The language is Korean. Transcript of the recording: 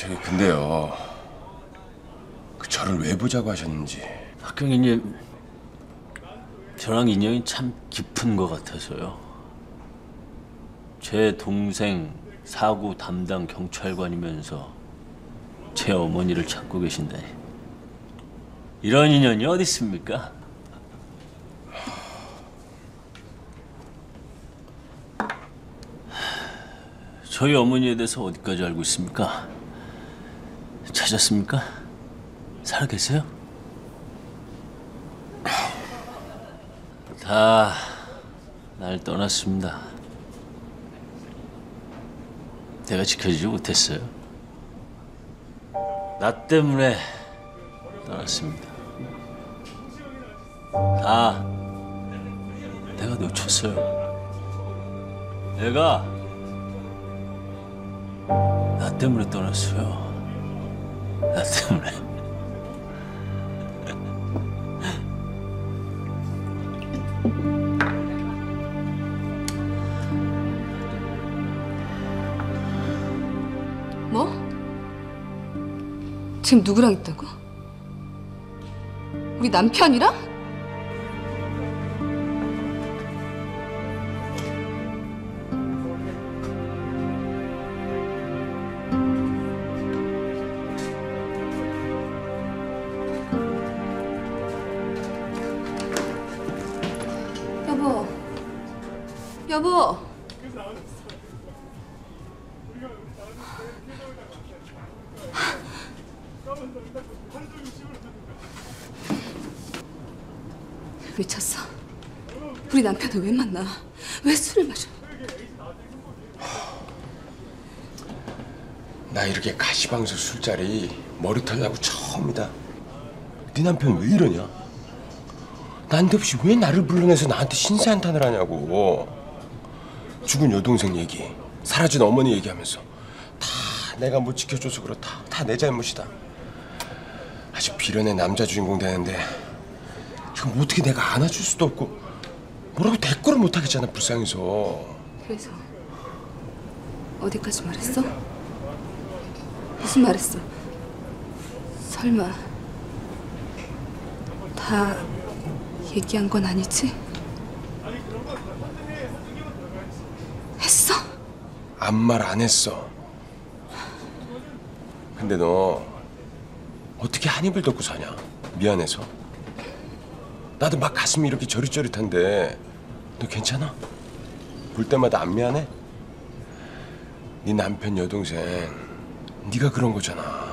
저기 근데요. 그 저를 왜 보자고 하셨는지. 박경희님 저랑 인연이 참 깊은 것 같아서요. 제 동생 사고 담당 경찰관이면서 제 어머니를 찾고 계신다니 이런 인연이 어디 있습니까? 저희 어머니에 대해서 어디까지 알고 있습니까? 찾았습니까? 살아 계세요? 다 날 떠났습니다. 내가 지켜주지 못했어요. 나 때문에 떠났습니다. 다 내가 놓쳤어요. 내가 나 때문에 떠났어요. 나 때문에. 뭐? 지금 누구랑 있다고? 우리 남편이랑? 여보. 왜 쳤어? 우리 남편을 왜 만나? 왜 술을 마셔? 나 이렇게 가시방석 술자리 머리털 나고 처음이다. 네 남편 왜 이러냐? 난데없이 왜 나를 불러내서 나한테 신세한탄을 하냐고. 죽은 여동생 얘기, 사라진 어머니 얘기하면서 다 내가 못 지켜줘서 그렇다. 다 내 잘못이다. 아직 비련의 남자 주인공 되는데 이거 뭐 어떻게 내가 안아줄 수도 없고 뭐라고 대꾸를 못 하겠잖아 불쌍해서. 그래서 어디까지 말했어? 무슨 말했어? 설마 다 얘기한 건 아니지? 했어? 아무 말 안 했어. 근데 너 어떻게 한 입을 덮고 사냐? 미안해서. 나도 막 가슴이 이렇게 저릿저릿한데 너 괜찮아? 볼 때마다 안 미안해? 네 남편 여동생 네가 그런 거잖아.